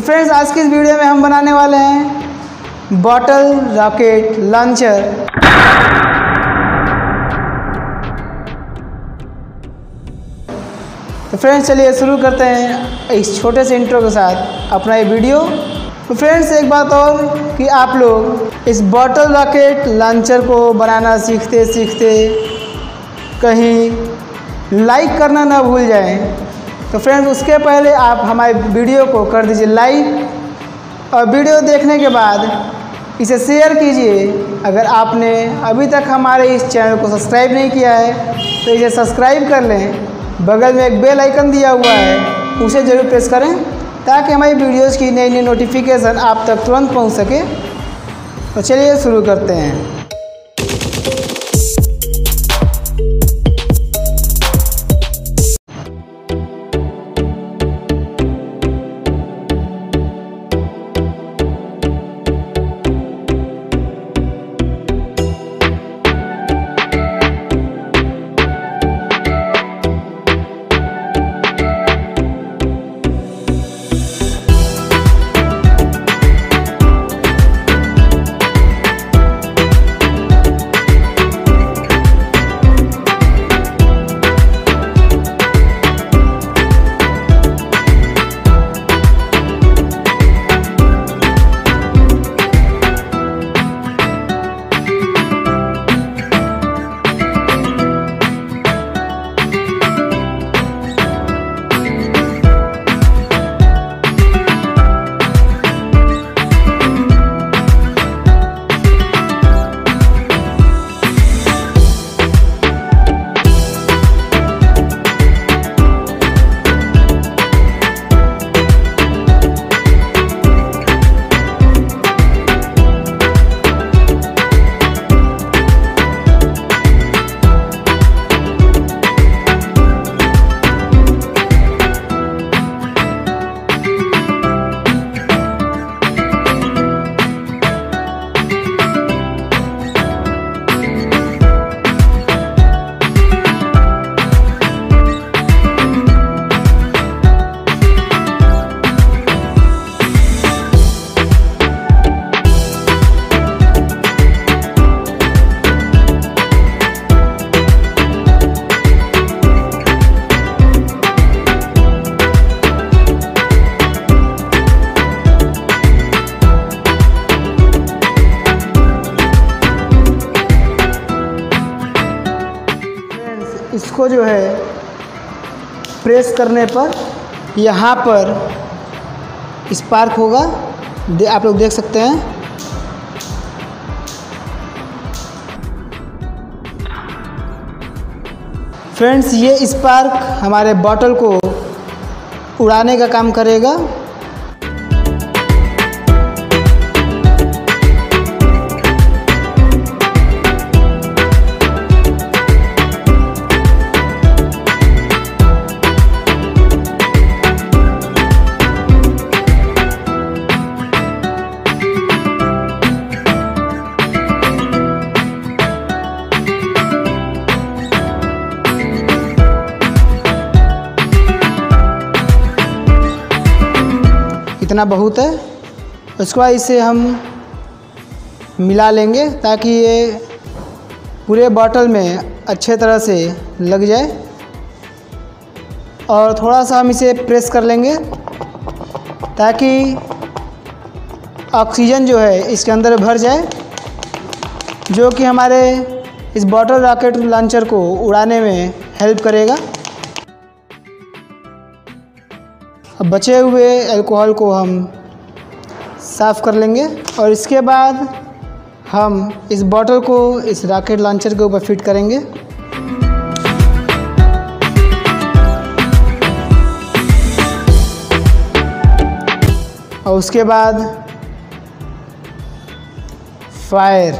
तो फ्रेंड्स आज की इस वीडियो में हम बनाने वाले हैं बॉटल रॉकेट लॉन्चर तो फ्रेंड्स चलिए शुरू करते हैं इस छोटे से इंट्रो के साथ अपना ये वीडियो तो फ्रेंड्स एक बात और कि आप लोग इस बॉटल रॉकेट लॉन्चर को बनाना सीखते सीखते कहीं लाइक करना ना भूल जाएँ। तो फ्रेंड्स उसके पहले आप हमारे वीडियो को कर दीजिए लाइक और वीडियो देखने के बाद इसे शेयर कीजिए। अगर आपने अभी तक हमारे इस चैनल को सब्सक्राइब नहीं किया है तो इसे सब्सक्राइब कर लें। बगल में एक बेल आइकन दिया हुआ है, उसे ज़रूर प्रेस करें ताकि हमारी वीडियोज़ की नई नई नोटिफिकेशन आप तक तुरंत पहुँच सके। तो चलिए शुरू करते हैं। इसको जो है प्रेस करने पर यहाँ पर स्पार्क होगा। आप लोग देख सकते हैं। फ्रेंड्स ये स्पार्क हमारे बॉटल को उड़ाने का काम करेगा। इतना बहुत है। उसके बाद इसे हम मिला लेंगे ताकि ये पूरे बॉटल में अच्छे तरह से लग जाए। और थोड़ा सा हम इसे प्रेस कर लेंगे ताकि ऑक्सीजन जो है इसके अंदर भर जाए, जो कि हमारे इस बॉटल रॉकेट लॉन्चर को उड़ाने में हेल्प करेगा। अब बचे हुए अल्कोहल को हम साफ़ कर लेंगे और इसके बाद हम इस बॉटल को इस रॉकेट लॉन्चर के ऊपर फिट करेंगे। और उसके बाद फायर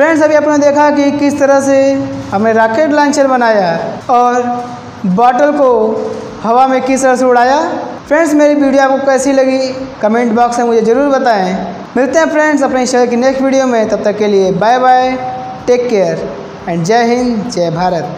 फ्रेंड्स, अभी आपने देखा कि किस तरह से हमने रॉकेट लॉन्चर बनाया और बॉटल को हवा में किस तरह से उड़ाया। फ्रेंड्स, मेरी वीडियो आपको कैसी लगी? कमेंट बॉक्स में मुझे ज़रूर बताएँ। मिलते हैं फ्रेंड्स अपने शहर की नेक्स्ट वीडियो में। तब तक के लिए bye bye take care and जय हिंद, जय भारत।